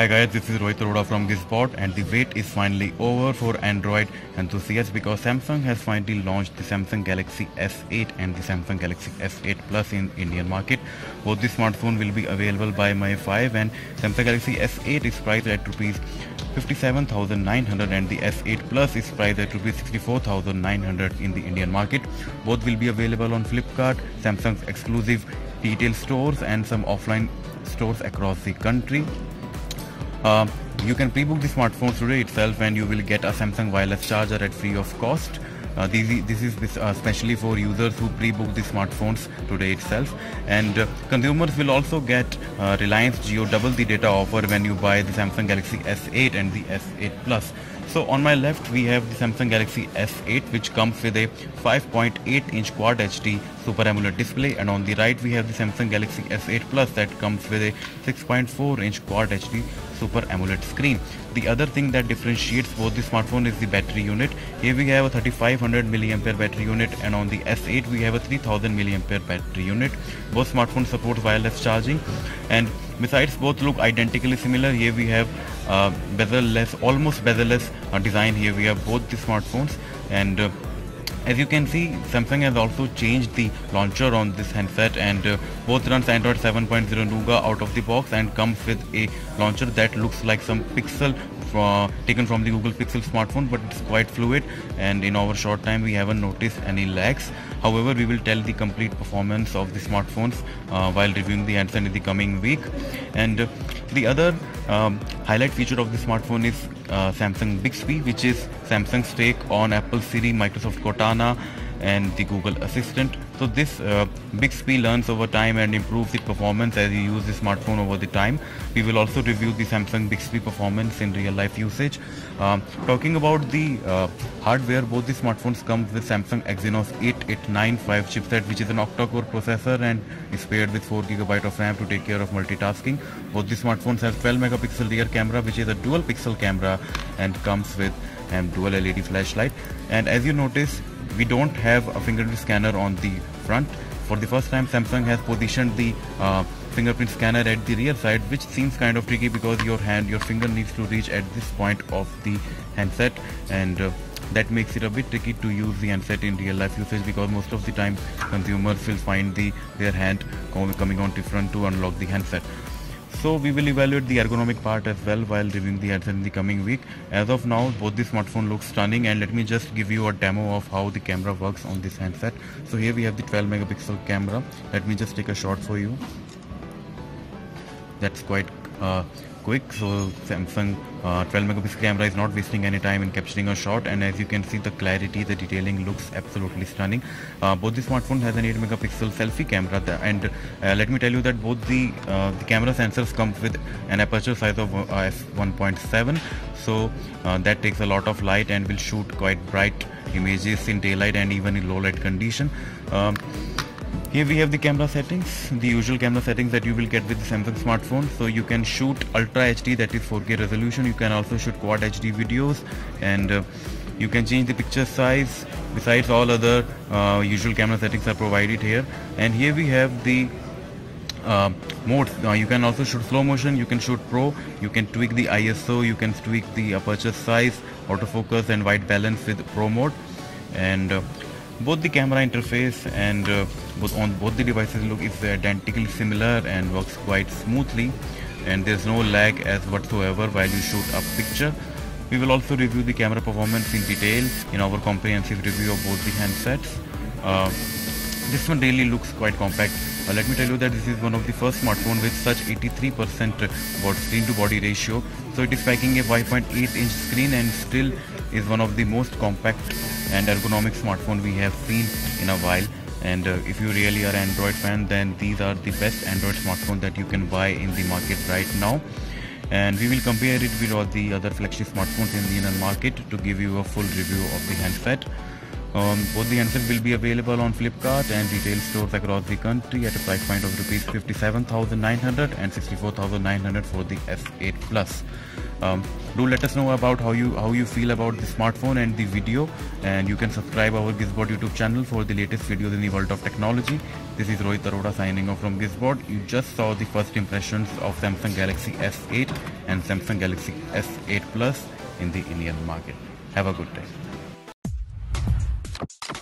Hi guys, this is Rohit Arora from Gizbot and the wait is finally over for Android enthusiasts because Samsung has finally launched the Samsung Galaxy S8 and the Samsung Galaxy S8 Plus in Indian market. Both the smartphone will be available by May 5 and Samsung Galaxy S8 is priced at rupees 57,900 and the S8 Plus is priced at rupees 64,900 in the Indian market. Both will be available on Flipkart, Samsung's exclusive retail stores and some offline stores across the country. Uh, you can pre-book the smartphones today itself and you will get a Samsung wireless charger at free of cost. Uh, this, this is uh, especially for users who pre-book the smartphones today itself and uh, consumers will also get uh, Reliance Jio double the data offer when you buy the Samsung Galaxy S8 and the S8 Plus. So on my left we have the Samsung Galaxy S8 which comes with a 5.8 inch Quad HD Super AMOLED display and on the right we have the Samsung Galaxy S8 Plus that comes with a 6.4 inch Quad HD Super AMOLED screen. The other thing that differentiates both the smartphone is the battery unit. Here we have a 3500 mAh battery unit and on the S8 we have a 3000 mAh battery unit. Both smartphones support wireless charging and besides both look identically similar. Here we have uh, bezel-less, almost bezel-less uh, design. Here we have both the smartphones and uh, as you can see Samsung has also changed the launcher on this handset and uh, both runs Android 7.0 Nougat out of the box and comes with a launcher that looks like some pixel uh, taken from the Google Pixel smartphone but it's quite fluid and in our short time we haven't noticed any lags however we will tell the complete performance of the smartphones uh, while reviewing the handset in the coming week. And uh, the other um, highlight feature of the smartphone is uh, Samsung Bixby which is Samsung's take on Apple Siri, Microsoft Cortana and the Google Assistant. So this uh, Bixby learns over time and improves its performance as you use the smartphone over the time. We will also review the Samsung Bixby performance in real life usage. Um, talking about the uh, hardware, both the smartphones come with Samsung Exynos 8895 chipset which is an octa-core processor and is paired with 4GB of RAM to take care of multitasking. Both the smartphones have 12 megapixel rear camera which is a dual pixel camera and comes with a um, dual LED flashlight and as you notice we don't have a fingerprint scanner on the front. For the first time Samsung has positioned the uh, fingerprint scanner at the rear side which seems kind of tricky because your hand, your finger needs to reach at this point of the handset and uh, that makes it a bit tricky to use the handset in real life usage because most of the time consumers will find the their hand coming on different to unlock the handset. So we will evaluate the ergonomic part as well while reviewing the headset in the coming week. As of now, both the smartphone looks stunning and let me just give you a demo of how the camera works on this handset. So here we have the 12 megapixel camera. Let me just take a shot for you. That's quite uh, quick. So Samsung uh, 12 megapixel camera is not wasting any time in capturing a shot. And as you can see the clarity the detailing looks absolutely stunning. Uh, both the smartphone has an 8 megapixel selfie camera. And uh, let me tell you that both the uh, the camera sensors come with an aperture size of uh, f1.7 so uh, that takes a lot of light and will shoot quite bright images in daylight and even in low light condition. Um, here we have the camera settings, the usual camera settings that you will get with the Samsung smartphone. So you can shoot Ultra HD that is 4K resolution. You can also shoot Quad HD videos and uh, you can change the picture size. Besides all other uh, usual camera settings are provided here. And here we have the uh, modes. Uh, you can also shoot slow motion, you can shoot pro, you can tweak the ISO, you can tweak the aperture size, autofocus and white balance with pro mode. And uh, both the camera interface and uh, both on both the devices look is identically similar and works quite smoothly. And there's no lag as whatsoever while you shoot a picture. We will also review the camera performance in detail in our comprehensive review of both the handsets. Uh, this one really looks quite compact. Uh, let me tell you that this is one of the first smartphone with such 83% screen to body ratio. So it is packing a 5.8 inch screen and still is one of the most compact and ergonomic smartphone we have seen in a while. And uh, if you really are android fan then these are the best android smartphone that you can buy in the market right now. And we will compare it with all the other flagship smartphones in the Indian market to give you a full review of the handset Um, both the handsets will be available on Flipkart and retail stores across the country at a price point of rupees 57,900 and 64,900 for the S8 Plus. Um, do let us know about how you how you feel about the smartphone and the video and you can subscribe our Gizbot YouTube channel for the latest videos in the world of technology. This is Rohit Arora signing off from Gizbot. You just saw the first impressions of Samsung Galaxy S8 and Samsung Galaxy S8 Plus in the Indian market. Have a good day you